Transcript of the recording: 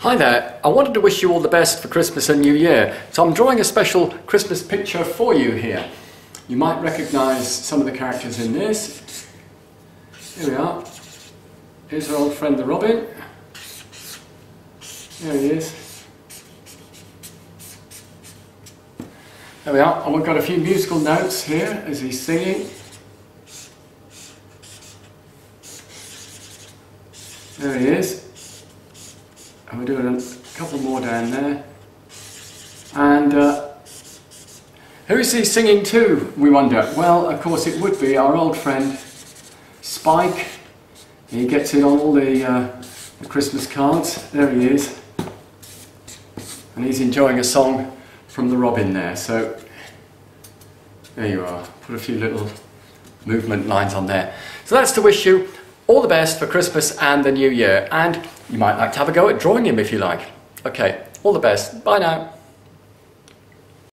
Hi there, I wanted to wish you all the best for Christmas and New Year, so I'm drawing a special Christmas picture for you here. You might recognise some of the characters in this. Here we are. Here's our old friend the Robin. There he is. There we are, and we've got a few musical notes here as he's singing. There he is. And we're doing a couple more down there. And uh, who is he singing to, we wonder? Well, of course, it would be our old friend Spike. He gets in all the, uh, the Christmas cards. There he is. And he's enjoying a song from the Robin there. So there you are. Put a few little movement lines on there. So that's to wish you all the best for Christmas and the New Year. And you might like to have a go at drawing him if you like. Okay, all the best. Bye now.